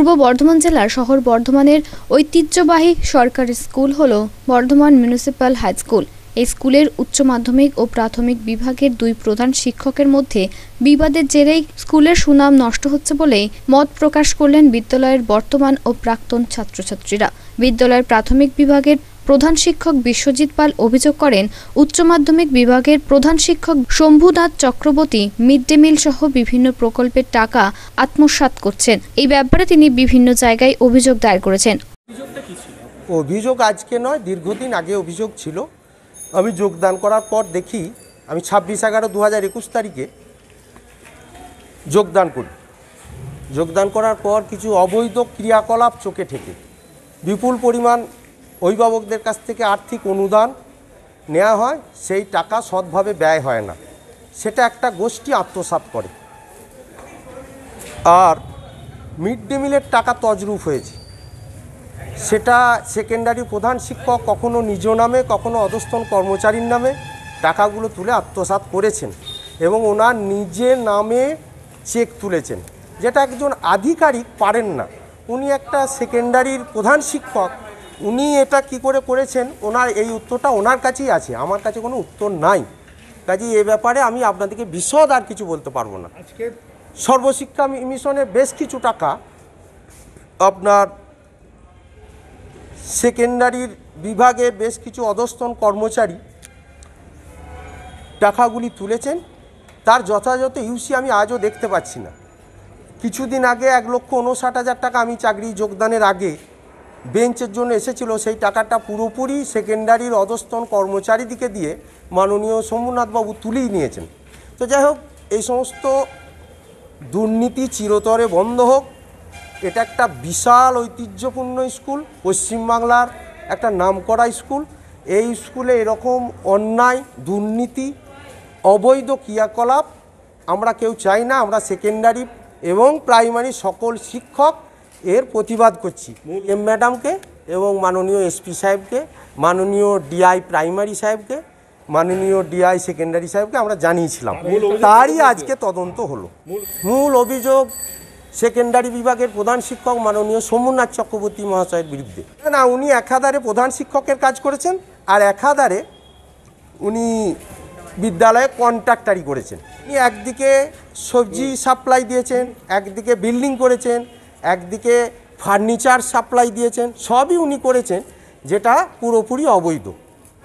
পূর্ব বর্ধমান জেলার শহর বর্ধমানের ঐতিহ্যবাহী সরকারি স্কুল হল বর্ধমান মিউনিসিপ্যাল হাই স্কুল। এই স্কুলের উচ্চ মাধ্যমিক ও প্রাথমিক বিভাগের দুই প্রধান শিক্ষকের মধ্যে বিবাদের জেরেই স্কুলের সুনাম নষ্ট হচ্ছে বলে মত প্রকাশ করলেন বিদ্যালয়ের বর্তমান ও প্রাক্তন ছাত্রছাত্রীরা। বিদ্যালয়ের প্রাথমিক বিভাগের প্রধান শিক্ষক বিশ্বজিৎ পাল অভিযোগ করেন উচ্চ মাধ্যমিক বিভাগের প্রধান শিক্ষক Shambhunath Chakraborty mid day meal সহ বিভিন্ন প্রকল্পের টাকা আত্মসাৎ করছেন। এই ব্যাপারে তিনি বিভিন্ন জায়গায় অভিযোগ দায়ের করেছেন। অভিযোগ আজকে নয় দীর্ঘদিন আগে অভিযোগ ছিল। আমি যোগদান করার পর দেখি আমি ছাব্বিশ এগারো দু হাজার একুশ তারিখে যোগদান করি। যোগদান করার পর কিছু অবৈধ ক্রিয়াকলাপ চোখে ঠেকে। বিপুল পরিমাণ অভিভাবকদের কাছ থেকে আর্থিক অনুদান নেওয়া হয়, সেই টাকা সৎভাবে ব্যয় হয় না। সেটা একটা গোষ্ঠী আত্মসাৎ করে। আর মিড ডে মিলের টাকা তজরূপ হয়েছে। সেটা সেকেন্ডারি প্রধান শিক্ষক কখনো নিজ নামে, কখনো অধস্তন কর্মচারীর নামে টাকাগুলো তুলে আত্মসাৎ করেছেন এবং ওনার নিজের নামে চেক তুলেছেন। যেটা একজন আধিকারিক পারেন না। উনি একটা সেকেন্ডারির প্রধান শিক্ষক উনি এটা কি করে করেছেন? ওনার এই উত্তরটা ওনার কাছেই আছে আমার কাছে কোনো উত্তর নাই। কাজে এ ব্যাপারে আমি আপনাদেরকে বিশদ আর কিছু বলতে পারব না। সর্বশিক্ষা মি- মিশনের বেশ কিছু টাকা আপনার সেকেন্ডারির বিভাগে বেশ কিছু অধস্তন কর্মচারী টাকাগুলি তুলেছেন। তার যথাযথ ইউসি আমি আজও দেখতে পাচ্ছি না। কিছুদিন আগে এক লক্ষ উনষাট হাজার টাকা আমি চাকরি যোগদানের আগে বেঞ্চের জন্য এসেছিল সেই টাকাটা পুরোপুরি সেকেন্ডারির অধস্তন কর্মচারীদিকে দিয়ে মাননীয় শম্ভুনাথবাবু তুলেই নিয়েছেন। তো যাই হোক, এই সমস্ত দুর্নীতি চিরতরে বন্ধ হোক। এটা একটা বিশাল ঐতিহ্যপূর্ণ স্কুল, পশ্চিমবাংলার একটা নামকরা স্কুল। এই স্কুলে এরকম অন্যায়, দুর্নীতি, অবৈধ ক্রিয়াকলাপ আমরা কেউ চাই না। আমরা সেকেন্ডারি এবং প্রাইমারি সকল শিক্ষক এর প্রতিবাদ করছি। এম ম্যাডামকে এবং মাননীয় এসপি সাহেবকে মাননীয় ডিআই প্রাইমারি সাহেবকে মাননীয় ডিআই সেকেন্ডারি সাহেবকে আমরা জানিয়েছিলাম। তারই আজকে তদন্ত হলো। মূল অভিযোগ সেকেন্ডারি বিভাগের প্রধান শিক্ষক মাননীয় সোমনাথ চক্রবর্তী মহাশয়ের বিরুদ্ধে। না উনি একাধারে প্রধান শিক্ষকের কাজ করেছেন আর একাধারে উনি বিদ্যালয়ে কন্ট্রাক্টারি করেছেন। উনি একদিকে সবজি সাপ্লাই দিয়েছেন একদিকে বিল্ডিং করেছেন একদিকে ফার্নিচার সাপ্লাই দিয়েছেন, সবই উনি করেছেন, যেটা পুরোপুরি অবৈধ।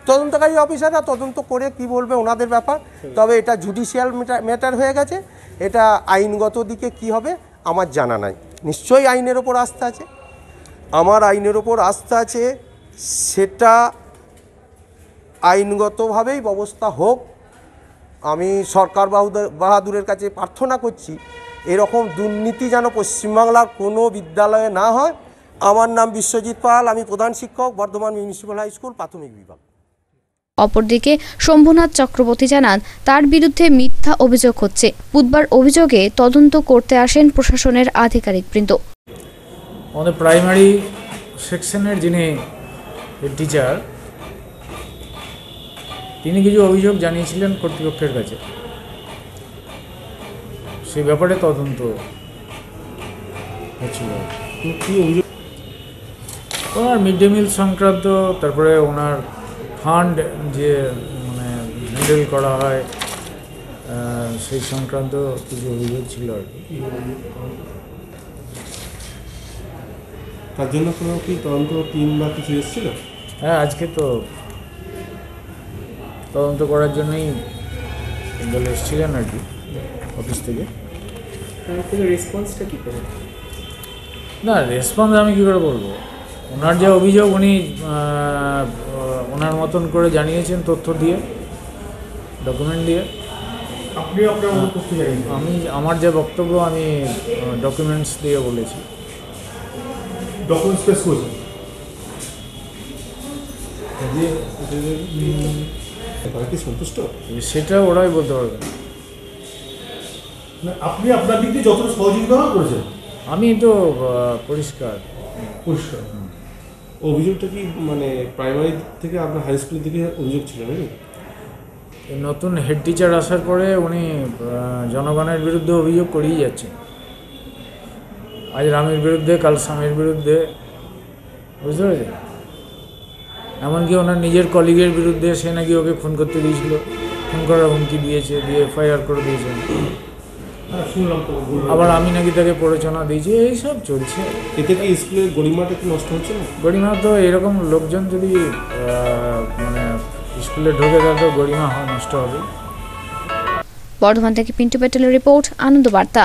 তদন্তকারী অফিসাররা তদন্ত করে কি বলবে ওনাদের ব্যাপার, তবে এটা জুডিশিয়াল ম্যাটার হয়ে গেছে। এটা আইনগত দিকে কি হবে, আমার জানা নাই। নিশ্চয়ই আইনের ওপর আস্থা আছে। আমার আইনের ওপর আস্থা আছে, সেটা আইনগতভাবেই ব্যবস্থা হোক। আমি সরকার বাহুদ- বাহাদুরের কাছে প্রার্থনা করছি এরকম দুর্নীতি যেন পশ্চিমবাংলার কোনো বিদ্যালয়ে না হয়। আমার নাম বিশ্বজিৎ পাল আমি প্রধান শিক্ষক বর্ধমান মিউনিসিপ্যাল হাই স্কুল প্রাথমিক বিভাগ। অপরদিকে শম্ভুনাথ চক্রবর্তী জানান তার বিরুদ্ধে মিথ্যা অভিযোগ হচ্ছে। বুধবার অভিযোগে তদন্ত করতে আসেন প্রশাসনের আধিকারিকবৃন্দ আমাদের প্রাইমারি সেকশনের যিনি টিচার তিনি কিছু অভিযোগ জানিয়েছিলেন কর্তৃপক্ষের কাছে। সেই ব্যাপারে তদন্ত হচ্ছিল। কি অভিযোগ? ওনার মিড ডে মিল সংক্রান্ত তারপরে ওনার ফান্ড যে মানে হ্যান্ডেল করা হয় সেই সংক্রান্ত কিছু অভিযোগ ছিল আর কি। তার জন্য কোনো কি তদন্ত টিম বা কিছু এসেছিল? হ্যাঁ আজকে তো তদন্ত করার জন্যই দল এসেছিলেন আর কি অফিস থেকে। তার থেকে রেসপন্সটা কী করে না রেসপন্স আমি কী করে বলব ওনার যে অভিযোগ উনি ওনার মতন করে জানিয়েছেন তথ্য দিয়ে ডকুমেন্ট দিয়ে আপনি আপনার মতো আমি আমার যে বক্তব্য আমি ডকুমেন্টস দিয়ে বলেছি ডকুমেন্টস পেশ সেটা ওরাই বলতে পারবে না, আপনি আপনার দিক দিয়ে যতটা সহযোগিতা করেছেন। আমি তো পরিষ্কার। পরিষ্কার। অভিযোগটা কি মানে প্রাইমারি থেকে আপনার হাই স্কুলের দিকে অভিযোগ ছিল নাকি? নতুন হেড টিচার আসার পরে উনি জনগণের বিরুদ্ধে অভিযোগ করেই যাচ্ছেন। আজ রামের বিরুদ্ধে কাল স্বামীর বিরুদ্ধে বুঝতে পেরেছেন? এমনকি ওনার নিজের কলিগের বিরুদ্ধে সে নাকি ওকে খুন করতে দিয়েছিল। খুন করার হুমকি দিয়েছে দিয়ে এফআইআর করে দিয়েছে। শুনলাম তো বললেন। আবার আমি নাকি তাকে প্ররোচনা দিয়েছি এইসব চলছে। এতে কি স্কুলের গরিমাটা কি নষ্ট হচ্ছে? না গরিমা তো এরকম লোকজন যদি আহ, মানে স্কুলে ঢোকে তাহলে তো গরিমা হয় নষ্ট হবে। বর্ধমান থেকে পিন্টু প্যাটেলের রিপোর্ট আনন্দ বার্তা।